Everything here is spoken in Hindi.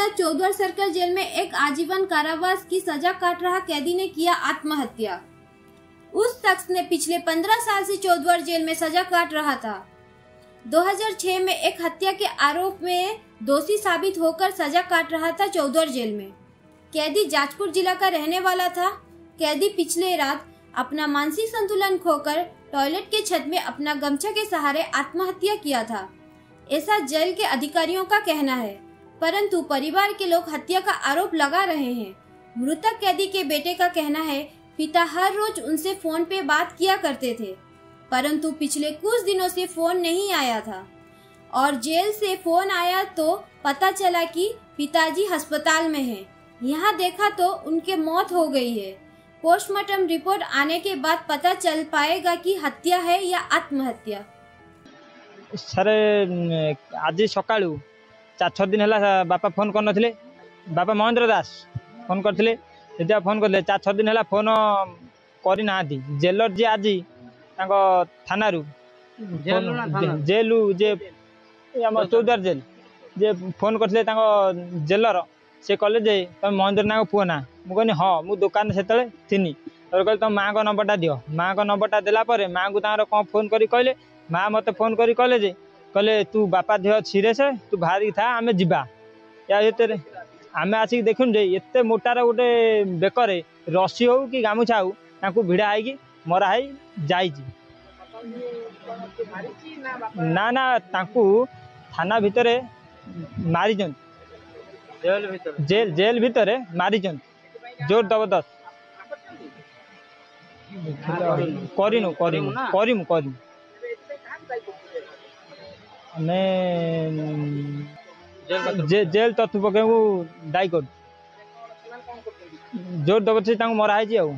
जिला चौधर सर्कल जेल में एक आजीवन कारावास की सजा काट रहा कैदी ने किया आत्महत्या उस शख्स ने पिछले 15 साल से चौधवर जेल में सजा काट रहा था 2006 में एक हत्या के आरोप में दोषी साबित होकर सजा काट रहा था चौधर जेल में कैदी जाजपुर जिला का रहने वाला था कैदी पिछले रात अपना मानसिक संतुलन खोकर टॉयलेट के छत में अपना गमछा के सहारे आत्महत्या किया था ऐसा जेल के अधिकारियों का कहना है परंतु परिवार के लोग हत्या का आरोप लगा रहे हैं मृतक कैदी के बेटे का कहना है पिता हर रोज उनसे फोन पे बात किया करते थे परंतु पिछले कुछ दिनों से फोन नहीं आया था और जेल से फोन आया तो पता चला कि पिताजी अस्पताल में हैं। यहाँ देखा तो उनके मौत हो गई है पोस्टमार्टम रिपोर्ट आने के बाद पता चल पाएगा कि हत्या है या आत्महत्या सर आज सका ଚାରି ଛଅ ଦିନ ହେଲା ବାପା ଫୋନ୍ କରିନଥିଲେ ବାପା ମହେନ୍ଦ୍ର ଦାସ ଫୋନ୍ କରିଥିଲେ ଯେତେବେଳେ ଫୋନ୍ କରିଥିଲେ ଚାରି ଛଅ ଦିନ ହେଲା ଫୋନ୍ କରିନାହାନ୍ତି ଜେଲର ଯିଏ ଆଜି ତାଙ୍କ ଥାନାରୁ ଜେଲୁ ଯେ ଆମ ଚୌଦ୍ୱାର ଜେଲ୍ ଯେ ଫୋନ୍ କରିଥିଲେ ତାଙ୍କ ଜେଲର ସେ କହିଲେ ଯେ ତମେ ମହେନ୍ଦ୍ର ନାଙ୍କ ପୁଅ ନା ମୁଁ କହିଲି ହଁ ମୁଁ ଦୋକାନ ସେତେବେଳେ ଥିନି ତାପରେ କହିଲେ ତମ ମାଆଙ୍କ ନମ୍ବରଟା ଦିଅ ମାଆଙ୍କ ନମ୍ବରଟା ଦେଲା ପରେ ମାଆଙ୍କୁ ତାଙ୍କର କ'ଣ ଫୋନ୍ କରି କହିଲେ ମା ମୋତେ ଫୋନ୍ କରି କହିଲେ ଯେ कहले तू बापा देह छिरे से तु भारी था आम जा आम आसिक देखे ये मोटार गोटे बेक रसी हो कि गामुछा हूँ भिड़ाई मराई जा ना ना ताकु थाना भितर मारी जेल भीतर। जेल जेल भितर मारी जोर जबरदस्त करू करू करू અને ଜେଲ୍ ତତ୍ପକ୍ଷଙ୍କୁ ଦାୟୀ କରୁ ଯୋଉ ଦେବ ତାଙ୍କୁ ମରା ହେଇଛି ଆଉ